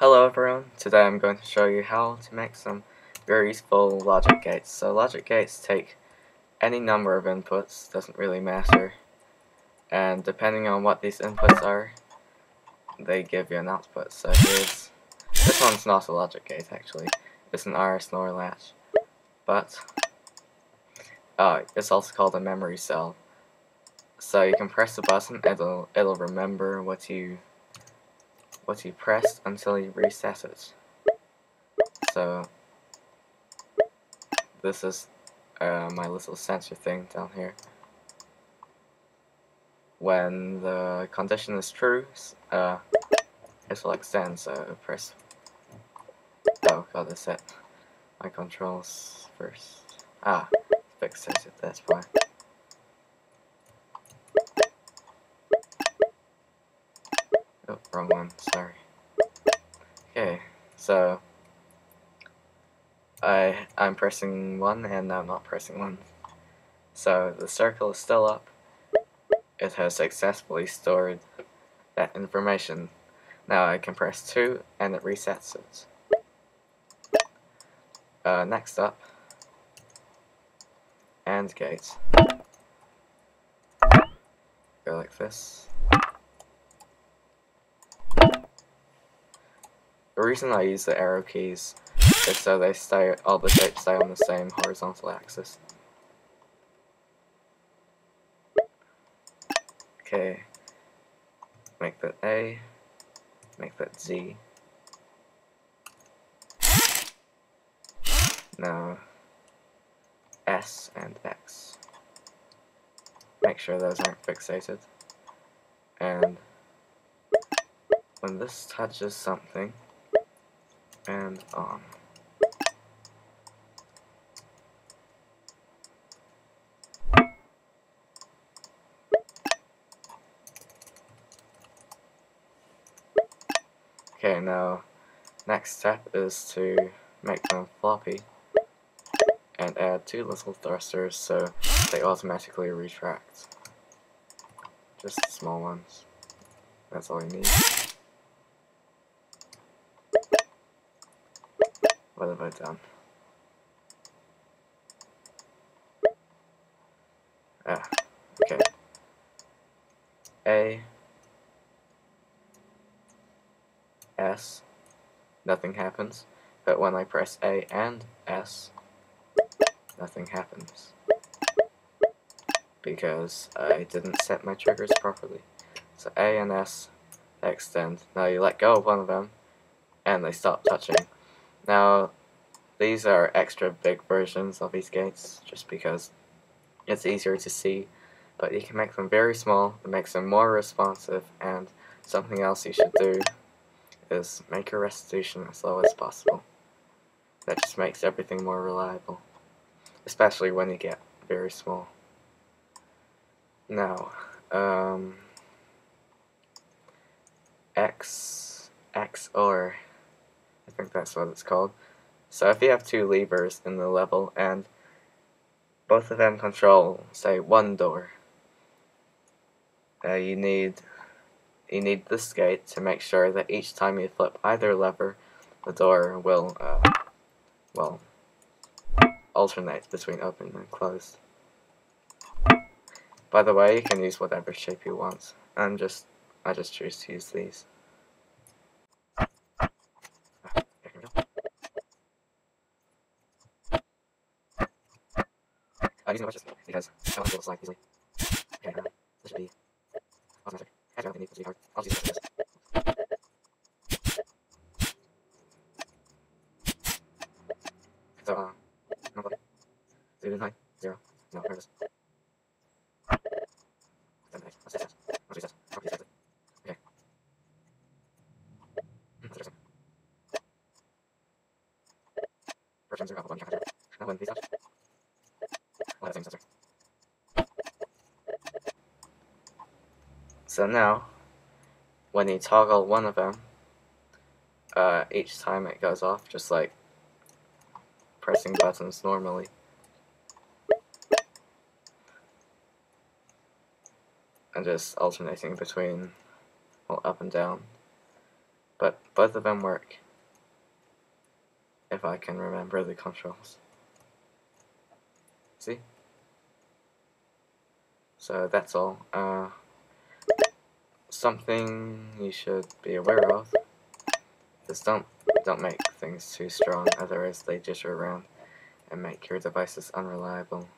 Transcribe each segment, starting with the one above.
Hello everyone, today I'm going to show you how to make some very useful logic gates. So logic gates take any number of inputs, doesn't really matter, and depending on what these inputs are, they give you an output. So here's, this one's not a logic gate actually, it's an RS NOR latch, but uh, it's also called a memory cell. So you can press the button, it'll, it'll remember what you what you press until you reset it. So this is uh, my little sensor thing down here. When the condition is true, uh, it will extend, so press... Oh, gotta set my controls first. Ah, fix it, that's why. One, sorry. Okay, so I I'm pressing one and I'm not pressing one. So the circle is still up. It has successfully stored that information. Now I can press 2 and it resets it. Uh, next up, AND gate. Go like this. The reason I use the arrow keys is so they stay, all the shapes stay on the same horizontal axis. Okay, make that A, make that Z. Now, S and X. Make sure those aren't fixated. And when this touches something, and on. Okay, now next step is to make them floppy and add two little thrusters so they automatically retract. Just small ones. That's all you need. What have I done? Ah, okay. A S nothing happens, but when I press A and S nothing happens because I didn't set my triggers properly. So A and S extend. Now you let go of one of them and they stop touching. Now, these are extra big versions of these gates, just because it's easier to see, but you can make them very small, it makes them more responsive, and something else you should do is make your restitution as low as possible. That just makes everything more reliable, especially when you get very small. Now, um, X, XOR think that's what it's called. So if you have two levers in the level and both of them control, say, one door, uh, you need you need this gate to make sure that each time you flip either lever, the door will, uh, well, alternate between open and closed. By the way, you can use whatever shape you want. I'm just, I just choose to use these. I'm using a bunch of because I want to be able to slide easily. Okay, uh, this should be automatic. I don't think it needs to be hard. I'll just use this. So, uh, no button. Zero nine, zero. No, there it is. Then next, let's reset. Let's reset. I'll reset it. Okay. Interesting. First ones are up, one you have to do. Now when these touch, we'll have the same sensor. So now, when you toggle one of them, uh, each time it goes off, just like pressing buttons normally. And just alternating between well, up and down. But both of them work. If I can remember the controls. See? So that's all. Uh, something you should be aware of is don't don't make things too strong, otherwise they jitter around and make your devices unreliable.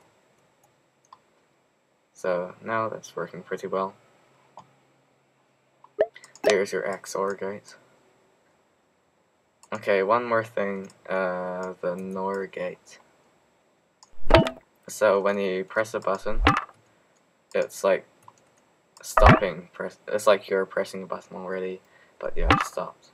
So now that's working pretty well. There's your XOR gate. Okay, one more thing, uh, the NOR gate. So when you press a button, it's like stopping, press, it's like you're pressing a button already, but you have stopped.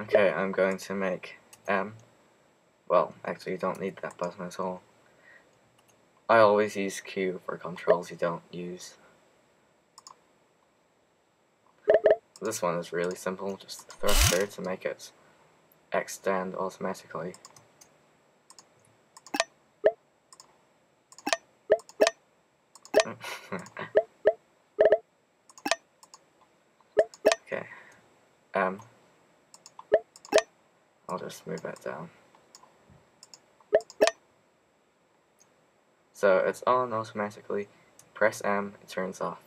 Okay, I'm going to make M. Well, actually you don't need that button at all. I always use Q for controls you don't use. This one is really simple, just thruster to make it extend automatically. okay. Um I'll just move that down. So it's on automatically. Press M, it turns off.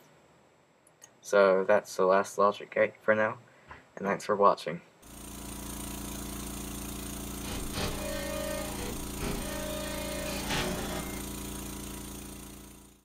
So that's the last logic gate for now, and thanks for watching.